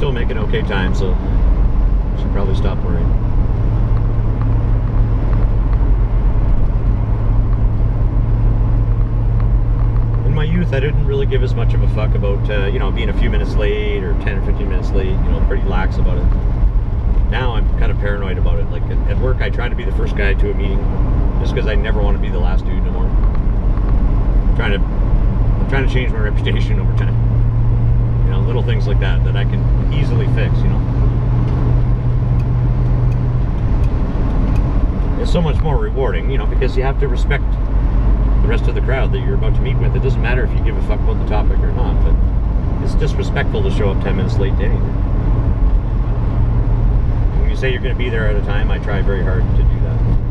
still making okay time, so I should probably stop worrying. In my youth, I didn't really give as much of a fuck about, uh, you know, being a few minutes late or 10 or 15 minutes late, you know, pretty lax about it. Now I'm kind of paranoid about it. Like at, at work, I try to be the first guy to a meeting just because I never want to be the last dude no more. I'm trying to, I'm trying to change my reputation over time. Little things like that that I can easily fix, you know. It's so much more rewarding, you know, because you have to respect the rest of the crowd that you're about to meet with. It doesn't matter if you give a fuck about the topic or not, but it's disrespectful to show up 10 minutes late to anything. When you say you're going to be there at a time, I try very hard to do that.